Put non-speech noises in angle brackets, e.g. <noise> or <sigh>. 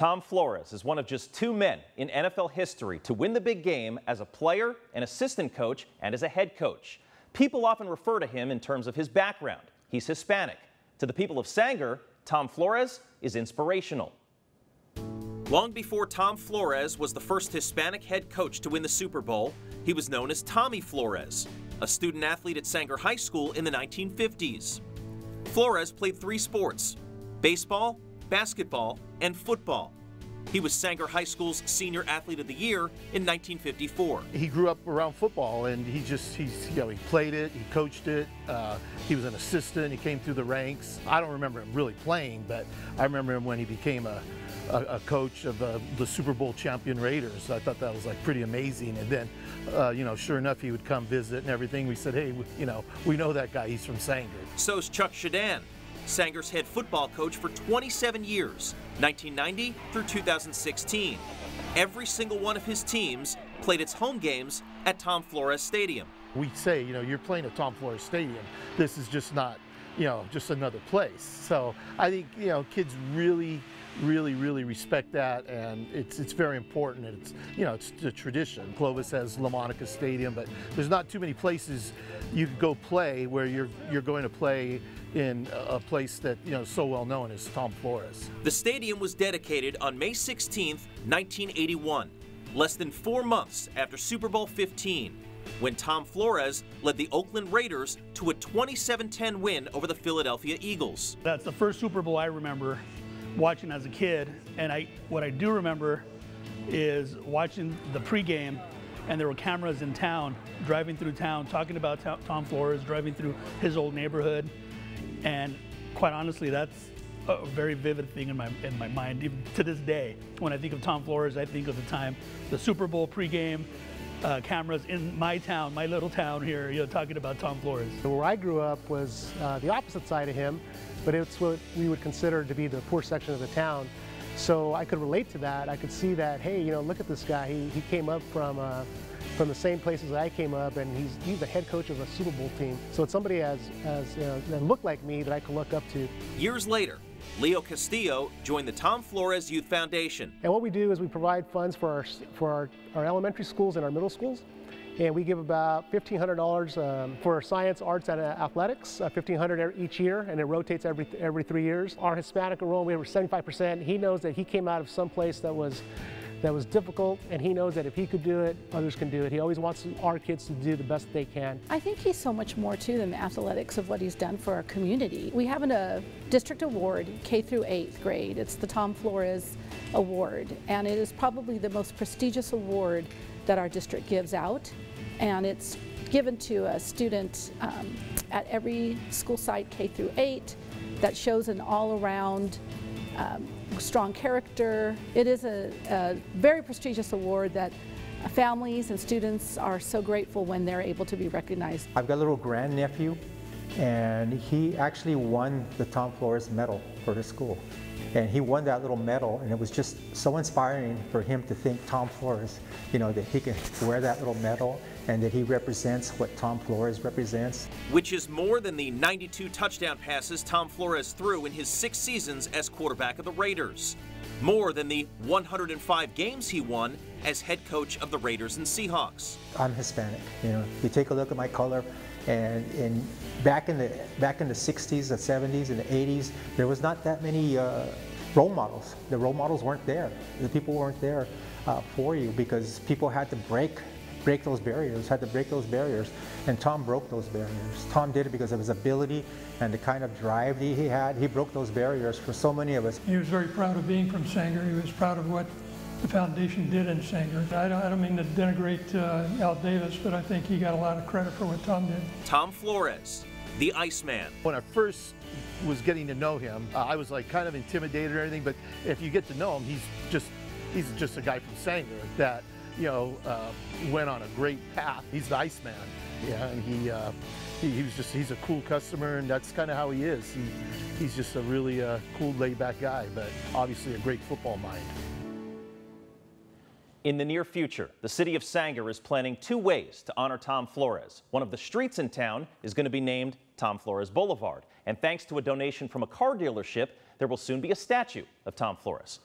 Tom Flores is one of just two men in NFL history to win the big game as a player, an assistant coach, and as a head coach. People often refer to him in terms of his background. He's Hispanic. To the people of Sanger, Tom Flores is inspirational. Long before Tom Flores was the first Hispanic head coach to win the Super Bowl, he was known as Tommy Flores, a student athlete at Sanger High School in the 1950s. Flores played three sports baseball, basketball, and football. He was Sanger High School's Senior Athlete of the Year in 1954. He grew up around football, and he just he's you know he played it, he coached it. Uh, he was an assistant. He came through the ranks. I don't remember him really playing, but I remember him when he became a a, a coach of uh, the Super Bowl champion Raiders. I thought that was like pretty amazing. And then, uh, you know, sure enough, he would come visit and everything. We said, hey, we, you know, we know that guy. He's from Sanger. So's Chuck Shadan, Sanger's head football coach for 27 years, 1990 through 2016. Every single one of his teams played its home games at Tom Flores Stadium. We say, you know, you're playing at Tom Flores Stadium. This is just not, you know, just another place. So I think, you know, kids really really, really respect that, and it's it's very important. It's you know it's the tradition. Clovis has Lamonica Stadium, but there's not too many places you could go play where you're you're going to play in a place that you know so well known as Tom Flores. The stadium was dedicated on May 16, 1981, less than four months after Super Bowl 15 when Tom Flores led the Oakland Raiders to a 27-10 win over the Philadelphia Eagles. That's the first Super Bowl I remember watching as a kid, and I what I do remember is watching the pregame, and there were cameras in town, driving through town, talking about Tom Flores, driving through his old neighborhood, and quite honestly, that's a very vivid thing in my in my mind even to this day. When I think of Tom Flores, I think of the time the Super Bowl pregame. Uh, cameras in my town, my little town here, you know, talking about Tom Flores. Where I grew up was uh, the opposite side of him but it's what we would consider to be the poor section of the town. So I could relate to that. I could see that, hey, you know, look at this guy. He, he came up from, uh, from the same places I came up, and he's, he's the head coach of a Super Bowl team. So it's somebody as, as you know, that looked like me that I could look up to. Years later, Leo Castillo joined the Tom Flores Youth Foundation. And what we do is we provide funds for our, for our, our elementary schools and our middle schools and we give about $1,500 um, for science, arts, and athletics, uh, $1,500 each year, and it rotates every, every three years. Our Hispanic enrollment, we were 75%. He knows that he came out of some place that was that was difficult, and he knows that if he could do it, others can do it. He always wants our kids to do the best they can. I think he's so much more too than the athletics of what he's done for our community. We have a district award, K through eighth grade. It's the Tom Flores Award, and it is probably the most prestigious award that our district gives out and it's given to a student um, at every school site K through 8 that shows an all-around um, strong character. It is a, a very prestigious award that families and students are so grateful when they're able to be recognized. I've got a little grandnephew and he actually won the Tom Flores Medal for his school. And he won that little medal, and it was just so inspiring for him to think Tom Flores, you know, that he can <laughs> wear that little medal and that he represents what Tom Flores represents. Which is more than the 92 touchdown passes Tom Flores threw in his six seasons as quarterback of the Raiders. More than the 105 games he won as head coach of the Raiders and Seahawks. I'm Hispanic. You know, you take a look at my color, and, and back in the back in the 60s, the 70s, and the 80s, there was not that many uh, role models. The role models weren't there. The people weren't there uh, for you because people had to break break those barriers, had to break those barriers. And Tom broke those barriers. Tom did it because of his ability and the kind of drive that he had. He broke those barriers for so many of us. He was very proud of being from Sanger. He was proud of what the foundation did in Sanger. I don't, I don't mean to denigrate uh, Al Davis, but I think he got a lot of credit for what Tom did. Tom Flores, the Iceman. When I first was getting to know him, uh, I was like kind of intimidated or anything, but if you get to know him, he's just he's just a guy from Sanger that you know, uh, went on a great path. He's the Iceman, yeah, and he, uh, he, he was just he's a cool customer, and that's kind of how he is. He, he's just a really uh, cool, laid-back guy, but obviously a great football mind. In the near future, the city of Sanger is planning two ways to honor Tom Flores. One of the streets in town is going to be named Tom Flores Boulevard. And thanks to a donation from a car dealership, there will soon be a statue of Tom Flores.